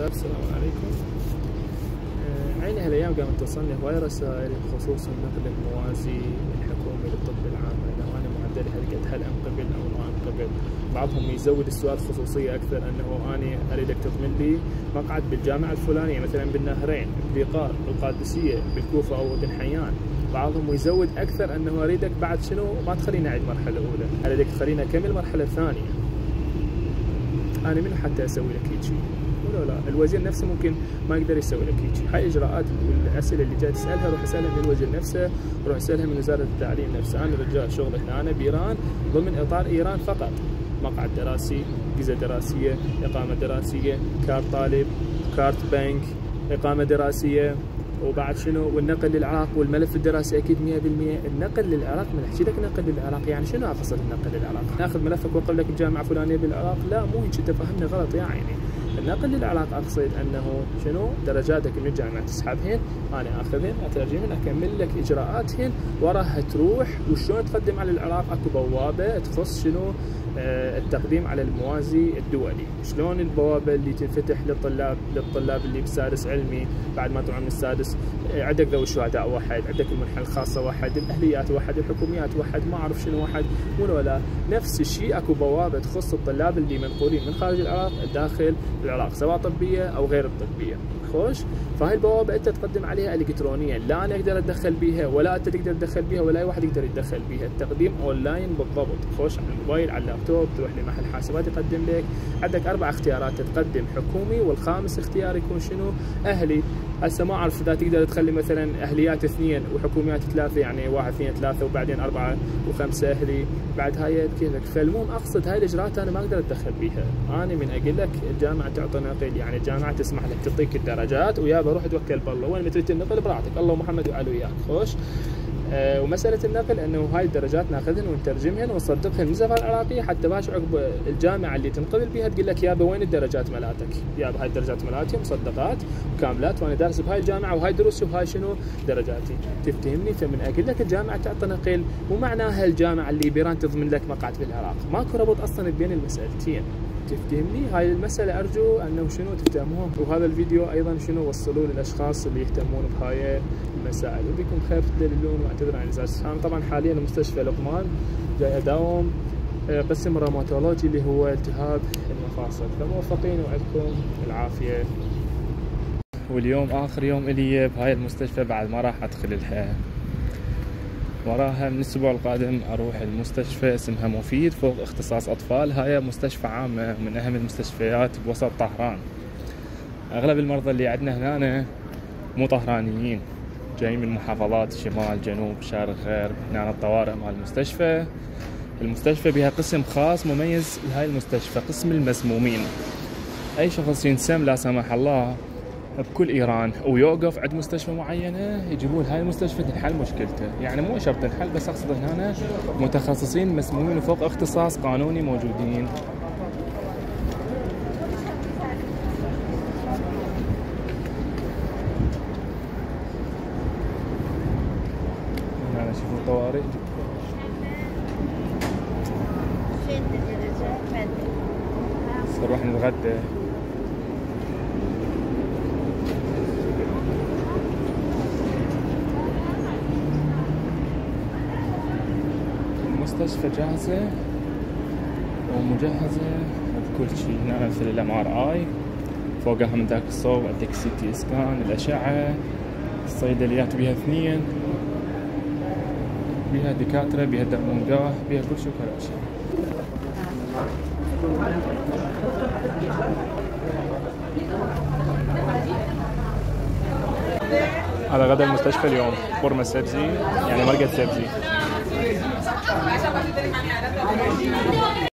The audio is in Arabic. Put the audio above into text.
طلاب السلام عليكم. آه، عيني هالأيام قامت توصلني هواي رسائل بخصوص النقل الموازي الحكومي للطب العام؟ انه أنا معدلي هل هل انقبل أو ما انقبل بعضهم يزود السؤال خصوصيه أكثر أنه أنا اريدك تضمن لي مقعد بالجامعة الفلانية مثلا بالنهرين بليقار بالقادسية بالكوفة أو بن حيان. بعضهم يزود أكثر أنه أريدك بعد شنو؟ ما تخليني أعيد مرحلة أولى. أريدك تخليني أكمل المرحله الثانية أنا من حتى أسوي لك هيك شيء؟ ولا لا. الوزير نفسه ممكن ما يقدر يسوي لك هيك. هاي الاجراءات والاسئله اللي جاي تسألها روح اسألها من الوزير نفسه روح اسألها من وزارة التعليم نفسه. أنا رجال شغلي هنا بإيران ضمن إطار إيران فقط. مقعد دراسي فيزا دراسية إقامة دراسية كارت طالب كارت بنك إقامة دراسية. وبعد شنو؟ والنقل للعراق والملف الدراسي أكيد 100% النقل للعراق من أحكي لك نقل للعراق. يعني شنو أقصد النقل للعراق؟ ناخذ ملفك واقول لك الجامعة الفلانية بالعراق؟ لا مو هيك انت فهمني غلط يا عيني النقل للعراق أقصد أنه شنو؟ درجاتك من الجامعة تسحبهن أنا اخذهن اترجمهن أكمل لك اجراءاتهن وراها تروح وشلون تقدم على العراق؟ أكو بوابة تخص شنو؟ آه، التقديم على الموازي الدولي. شلون البوابة اللي تنفتح للطلاب للطلاب اللي بسادس علمي؟ بعد ما طلعوا من السادس آه، عندك ذوي الشهداء واحد عندك المنحة الخاصة واحد الأهليات واحد الحكوميات واحد ما أعرف شنو واحد. ولا نفس الشيء أكو بوابة تخص الطلاب اللي منقولين من خارج العراق داخل العراق سواء طبية أو غير الطبيه خوش؟ فهاي البوابة أنت تقدم عليها الكترونيا. لا أنا أقدر أتدخل بيها ولا أنت تقدر تدخل بيها ولا أي واحد يقدر يتدخل بيها. التقديم أونلاين بالضبط. خوش؟ على الموبايل على اللابتوب تروح لمحل حاسبات يقدم لك. عندك أربع اختيارات تقدم حكومي والخامس اختيار يكون شنو؟ أهلي. هسه ما أعرف إذا تقدر تخلي مثلا أهليات اثنين وحكوميات ثلاثة يعني واحد اثنين ثلاثة وبعدين أربعة وخمسة أهلي. بعد هاي كيفك فالمهم أقصد هاي الإجراءات أنا ما أقدر أتدخل بيها. أنا من أقول لك الجامعة تعطي نقل يعني الجامعة تسمح لك تعطيك الدرجات ويا بروح توكل بالله. وين ما تريد تنقل براحتك. الله ومحمد وعلي وياك. خوش؟ آه، ومسألة النقل إنه هاي الدرجات ناخذهن ونترجمهن ونصدقهن. من السفاره العراقيه حتى باش عقب الجامعة اللي تنقبل بها تقول لك يابا وين الدرجات مالاتك؟ يابا هاي الدرجات مالاتي مصدقات وكاملات وأنا دارس بهاي الجامعة وهاي دروسي وهاي شنو؟ درجاتي. تفتهمني؟ فمن أقول لك الجامعة تعطي نقل مو معناها الجامعة اللي بيران تضمن لك مقعد في العراق. ماكو ربط أصلا بين المسألتين. تفتهمني هاي المسألة أرجو أنه شنو تفتهموها وهذا الفيديو أيضا شنو وصلوه للأشخاص اللي يهتمون بهاي المسائل. وبكم خير تدللون واعتذر عن الإزعاج أنا طبعا حاليا مستشفى لقمان جاي أداوم آه، قسم الروماتولوجي اللي هو التهاب المفاصل. فموفقين وعندكم العافية. واليوم آخر يوم إلي بهاي المستشفى بعد ما راح أدخل لها وراها من الأسبوع القادم أروح المستشفى اسمها مفيد فوق اختصاص أطفال. هاي مستشفى عامة من أهم المستشفيات بوسط طهران. أغلب المرضى اللي عندنا هنا مو طهرانيين. جايين من محافظات شمال جنوب شرق غرب هنا الطوارئ مال المستشفى. المستشفى بها قسم خاص مميز لهاي المستشفى قسم المسمومين. أي شخص ينسم لا سمح الله بكل إيران ويوقف عند مستشفى معينة يجيبون هاي المستشفى تنحل مشكلته. يعني مو شرط تنحل بس أقصد هنا متخصصين مسمومين وفوق اختصاص قانوني موجودين. هنا شوفوا طوارئ. نروح نتغدى. المستشفى جاهزة ومجهزة بكل شيء. هنا مثل ال MRI. فوقها من ذاك الصوب عندك CT scan الأشعة الصيدليات بيها اثنين. بيها دكاترة بيها دمونقاه بيها كل شيء وكل شيء. هذا غدا المستشفى اليوم قرمة سبزي يعني مرقة سبزي Baixa eu parte ter caminhada também.